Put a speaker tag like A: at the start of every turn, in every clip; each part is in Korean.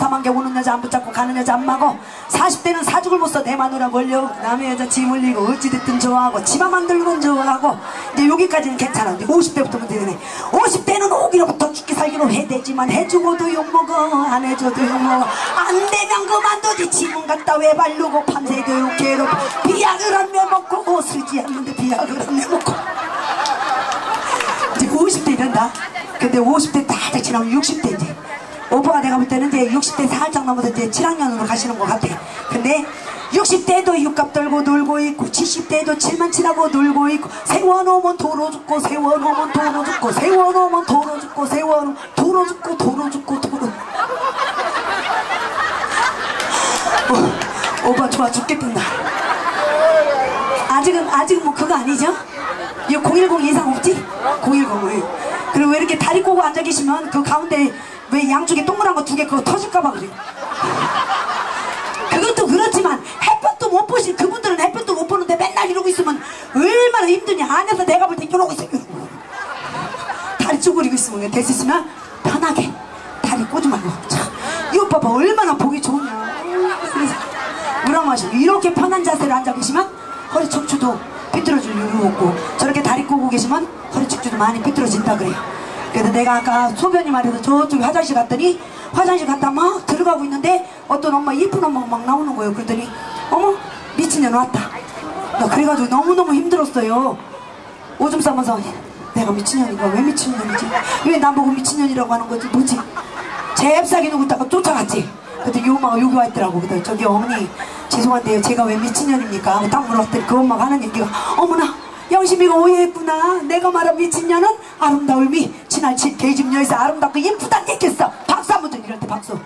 A: 삼삼한 게 오는 여자 안 붙잡고 가는 여자 안 마고 40대는 사죽을 못써내 마누라 멀려 남의 여자 짐 흘리고 어찌됐든 좋아하고 집안 만들건 좋아하고 이제 여기까지는 괜찮아 이제 50대부터 문제되네 50대는 오기로부터 죽기 살기로 해대지만 해주고도 욕먹어 안 해줘도 욕먹어 안 되면 그만두지 지문 갖다 왜 바르고 밤새도록 괴롭 비약을 한며 먹고 옷쓰지 않는데 비약을 한며 먹고 이제 50대 이런다. 근데 50대 다 지나면 60대 이제. 오빠가 내가 볼 때는 이제 60대 살짝 넘어서 이제 7학년으로 가시는 것 같아. 근데 60대도 육갑 떨고 놀고 있고 70대도 7만 치라고 놀고 있고 세워놓으면 도로 죽고 세워놓으면 도로 죽고 세워놓으면 도로 죽고 세워놓으면 도로 죽고 도로 죽고 도로 어, 오빠 좋아 죽겠단다. 아직은 아직은 뭐 그거 아니죠? 이거 010 이상 없지? 010 그리고 왜 이렇게 다리 꼬고 앉아 계시면 그 가운데 왜 양쪽에 동그란 거 두 개 그거 터질까봐 그래. 그것도 그렇지만 햇볕도 못 보시 그분들은 햇볕도 못 보는데 맨날 이러고 있으면 얼마나 힘드냐 안에서 내가 볼 때 이러고 있어. 다리 쪼그리고 있으면 됐으면 편하게 다리 꼬지 말고. 참, 이 오빠 봐 얼마나 보기 좋냐. 우라마시고 이렇게 편한 자세로 앉아 계시면 허리 척추도 삐뚤어질 이유 없고 저렇게 다리 꼬고 계시면 허리 척추도 많이 삐뚤어진다 그래요 그래서 내가 아까 소변이 말해서 저쪽에 화장실 갔더니 화장실 갔다 막 들어가고 있는데 어떤 엄마 이쁜 엄마가 막 나오는 거예요. 그랬더니 어머 미친년 왔다. 나 그래가지고 너무너무 힘들었어요. 오줌 싸면서 내가 미친년인가? 왜 미친년이지? 왜 나보고 미친년이라고 하는 거지? 뭐지? 잽싸게 누구다가 쫓아갔지? 그때 이 엄마가 여기 와 있더라고. 그랬더니 저기 어머니 죄송한데요. 제가 왜 미친년입니까? 딱 물어봤더니 그 엄마가 하는 얘기가 어머나 영심이가 오해했구나. 내가 말한 미친년은 아름다움이 지날친 계집녀에서 아름답고 예쁘단 얘기했어. 박수 한번 줘 이럴 때 박수.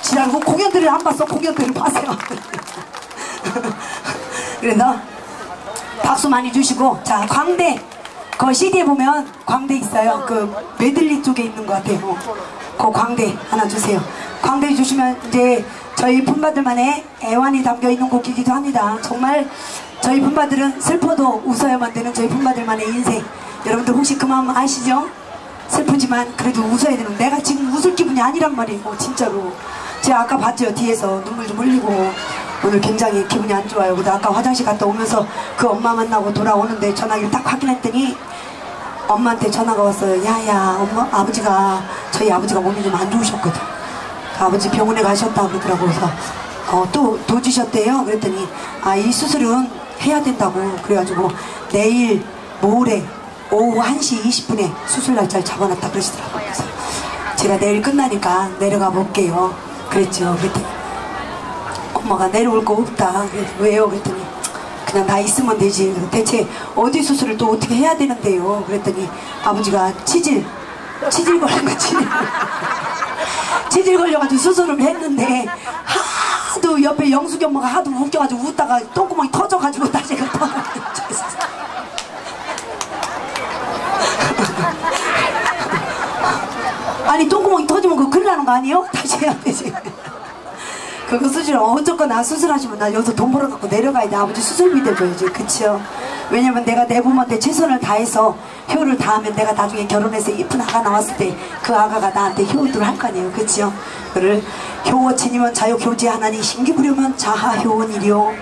A: 지랄고 공연들을 안 봤어. 공연들을 봤어요. 그래서 박수 많이 주시고. 자 광대. 그 CD에 보면 광대 있어요. 그 메들리 쪽에 있는 것 같아요. 그 광대 하나 주세요. 광대 주시면 이제 저희 품바들만의 애환이 담겨 있는 곡이기도 합니다. 정말 저희 품바들은 슬퍼도 웃어야만 되는 저희 품바들만의 인생. 여러분들 혹시 그 마음 아시죠? 슬프지만 그래도 웃어야 되는 내가 지금 웃을 기분이 아니란 말이에요 진짜로. 제가 아까 봤죠 뒤에서 눈물 좀 흘리고. 오늘 굉장히 기분이 안 좋아요. 근데 아까 화장실 갔다 오면서 그 엄마 만나고 돌아오는데 전화기를 딱 확인했더니 엄마한테 전화가 왔어요. 야야 엄마 아버지가 저희 아버지가 몸이 좀 안 좋으셨거든. 그 아버지 병원에 가셨다 그러더라고 그래서 어, 또 도지셨대요. 그랬더니 아 이 수술은 해야 된다고 그래가지고 내일 모레 오후 1시 20분에 수술 날짜를 잡아놨다 그러시더라고요. 그래서 제가 내일 끝나니까 내려가 볼게요. 그랬죠. 그랬더니 엄마가 내려올 거 없다. 왜요? 그랬더니 그냥 나 있으면 되지. 대체 어디 수술을 또 어떻게 해야 되는데요? 그랬더니 아버지가 치질 치질 걸린 거 치질. 치질 걸려가지고 수술을 했는데 옆에 영숙이 엄마가 하도 웃겨가지고 웃다가 똥구멍이 터져가지고 다시 그 터. 아니 똥구멍이 터지면 그거 큰일 나는 거 아니에요? 다시 해야 되지. 그거 수술 어쨌거나 수술하시면 나 여기서 돈 벌어갖고 내려가야 돼. 아버지 수술비 대줘야지 그치요? 왜냐면 내가 내 부모한테 최선을 다해서 효를 다하면 내가 나중에 결혼해서 이쁜 아가 나왔을 때 그 아가가 나한테 효도를 할 거 아니에요. 그치요? 그를 효어친이면 자유교제 하나니 신기부려면 자하효원이리요.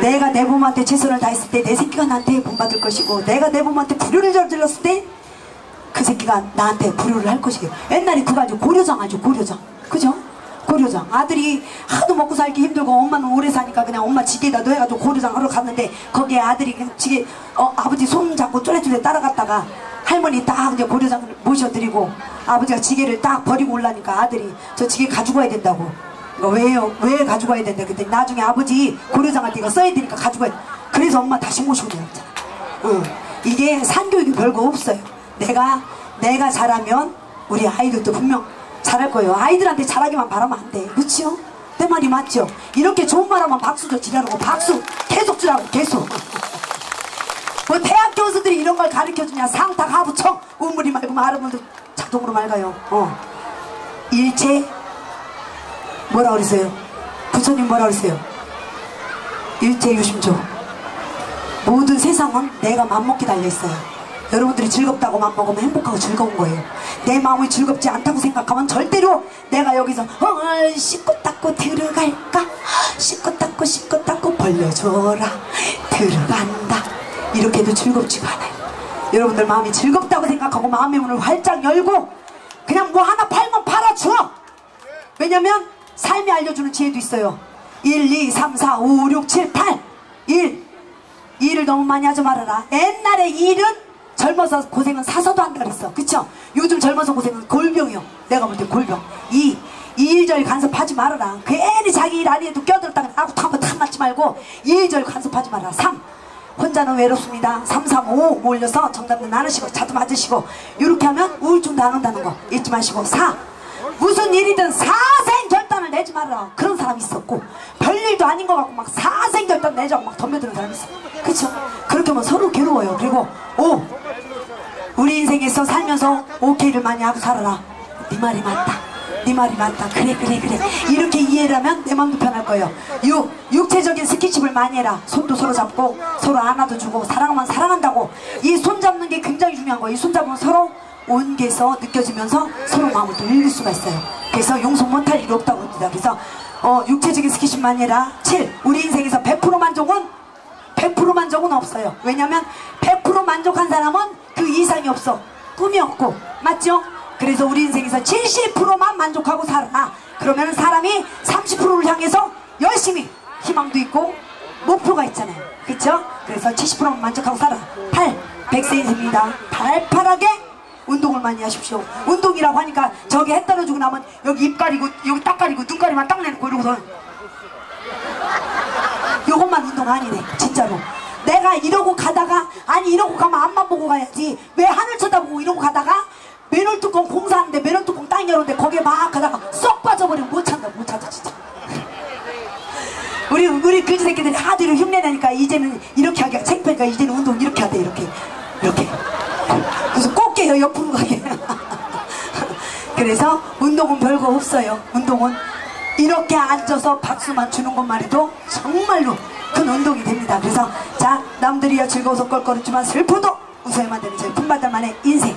A: 내가 내 부모한테 최선을 다했을 때 내 새끼가 나한테 본받을 것이고 내가 내 부모한테 불효를 저질렀을 때 그 새끼가 나한테 불효를 할 것이에요. 옛날에 그거 아주 고려장 아주 고려장. 그죠? 고려장 아들이 하도 먹고 살기 힘들고 엄마는 오래 사니까 그냥 엄마 지게다 넣어가지고 고려장 하러 갔는데 거기에 아들이 지게 어, 아버지 손 잡고 쪼래쪼래 따라갔다가 할머니 딱 이제 고려장을 모셔드리고 아버지가 지게를 딱 버리고 올라니까 아들이 저 지게 가지고 와야 된다고 이거 왜요? 왜 가지고 와야 된다 그랬더니 나중에 아버지 고려장할 때 이거 써야 되니까 가지고 와야 돼 그래서 엄마 다시 모시고 내왔잖아 응. 이게 산교육이 별거 없어요 내가 내가 잘하면 우리 아이들도 분명 잘할 거예요. 아이들한테 잘하기만 바라면 안 돼. 그치요? 내 말이 맞죠? 이렇게 좋은 말 하면 박수 줘 지라고 박수 계속 주라고 계속. 뭐 대학 교수들이 이런 걸 가르쳐 주냐 상탁 하부청 우물이 말고 말하면 자동으로 맑아요. 어. 일체 뭐라 그러세요? 부처님 뭐라 그러세요? 일체 유심조. 모든 세상은 내가 맘먹기 달려있어요. 여러분들이 즐겁다고 맘먹으면 행복하고 즐거운 거예요. 내 마음이 즐겁지 않다고 생각하면 절대로 내가 여기서 어, 씻고 닦고 들어갈까? 씻고 닦고 씻고 닦고 벌려줘라. 들어간다. 이렇게 해도 즐겁지가 않아요. 여러분들 마음이 즐겁다고 생각하고 마음의 문을 활짝 열고 그냥 뭐 하나 팔면 팔아줘. 왜냐면 삶이 알려주는 지혜도 있어요. 1, 2, 3, 4, 5, 6, 7, 8 1 일을 너무 많이 하지 말아라. 옛날에 일은 젊어서 고생은 사서도 한다 그랬어. 그쵸? 요즘 젊어서 고생은 골병이요. 내가 볼 때 골병. 이 이일절 간섭하지 말아라. 괜히 자기 일 아니해도 껴들었다가 아구 한번 탁 맞지 말고 이일절 간섭하지 말아라. 3 혼자는 외롭습니다. 3, 3, 5 몰려서 정답도 나누시고 자도 맞으시고 이렇게 하면 우울증도 안 온다는 거 잊지 마시고. 4 무슨 일이든 결단을 내지 말아라. 그런 사람이 있었고 별일도 아닌 것 같고 막 사생 결단 내자고 막 덤벼드는 사람이 있어 그쵸? 그렇게 하면 서로 괴로워요. 그리고 오! 우리 인생에서 살면서 오케이를 많이 하고 살아라. 네 말이 맞다. 네 말이 맞다. 그래 그래 그래. 이렇게 이해를 하면 내 마음도 편할 거예요. 육, 육체적인 스킨십을 많이 해라. 손도 서로 잡고 서로 안아도 주고 사랑하면 사랑한다고. 이 손 잡는 게 굉장히 중요한 거예요. 이 손 잡으면 서로 온게서 느껴지면서 서로 마음을 또 읽을 수가 있어요 그래서 용서 못할 일 없다고 합니다 그래서 어, 육체적인 스킨십 많이 해라 7. 우리 인생에서 100% 만족은 100% 만족은 없어요. 왜냐면 100% 만족한 사람은 그 이상이 없어. 꿈이 없고. 맞죠? 그래서 우리 인생에서 70%만 만족하고 살아. 그러면 사람이 30%를 향해서 열심히 희망도 있고 목표가 있잖아요. 그쵸? 그래서 70%만 만족하고 살아. 8. 100세 인생입니다. 발팔하게 운동을 많이 하십시오. 운동이라고 하니까 저기 해 떨어지고 나면 여기 입 가리고 여기 딱 가리고 눈 가리만 딱 내놓고 이러고서 요것만 운동 아니네 진짜로. 내가 이러고 가다가 아니 이러고 가면 앞만 보고 가야지. 왜 하늘 쳐다보고 이러고 가다가 맨홀 뚜껑 공사하는데 맨홀 뚜껑 딱 열었는데 거기에 막 가다가 쏙 빠져버리면 못 찾는다 못 찾아 진짜. 우리 우리 그지 새끼들이 하도 이렇게 흉내내니까 이제는 이렇게 하기가 창피하니까 이제는 운동 이렇게 하대 이렇게 그래서 꼭 깨요 옆으로 가게 그래서 운동은 별거 없어요 운동은. 이렇게 앉아서 박수만 주는 것만 해도 정말로 큰 운동이 됩니다. 그래서 자 남들이야 즐거워서 껄껄했지만 슬퍼도 웃어야만 되는 저희 품바들만의 인생